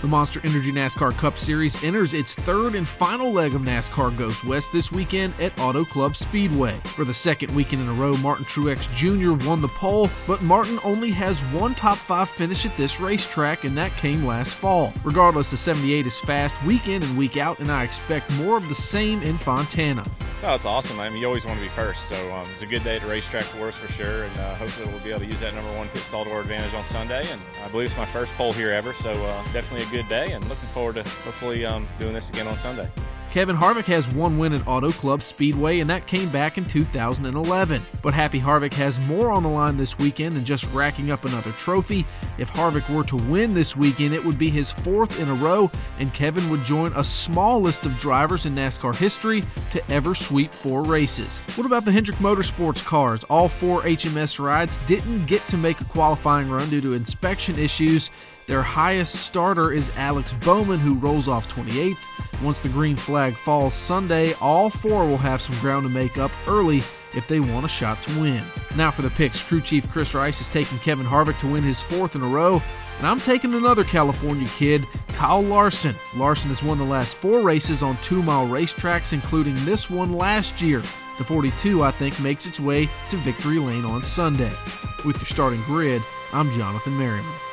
The Monster Energy NASCAR Cup Series enters its third and final leg of NASCAR Goes West this weekend at Auto Club Speedway. For the second weekend in a row, Martin Truex Jr. won the pole, but Martin only has one top five finish at this racetrack, and that came last fall. Regardless, the 78 is fast week in and week out, and I expect more of the same in Fontana. Oh, it's awesome. I mean, you always want to be first, so um, it's a good day at the racetrack for us for sure, and uh, hopefully we'll be able to use that number one pit stall door advantage on Sunday. And I believe it's my first pole here ever, so uh, definitely a good day, and looking forward to hopefully um, doing this again on Sunday. Kevin Harvick has one win at Auto Club Speedway, and that came back in 2011. But Happy Harvick has more on the line this weekend than just racking up another trophy. If Harvick were to win this weekend, it would be his fourth in a row, and Kevin would join a small list of drivers in NASCAR history to ever sweep four races. What about the Hendrick Motorsports cars? All four HMS rides didn't get to make a qualifying run due to inspection issues. Their highest starter is Alex Bowman, who rolls off 28th. Once the green flag falls Sunday, all four will have some ground to make up early if they want a shot to win. Now for the picks, crew chief Chris Rice is taking Kevin Harvick to win his fourth in a row, and I'm taking another California kid, Kyle Larson. Larson has won the last four races on two mile racetracks, including this one last year. The 42, I think, makes its way to victory lane on Sunday. With your starting grid, I'm Jonathan Merryman.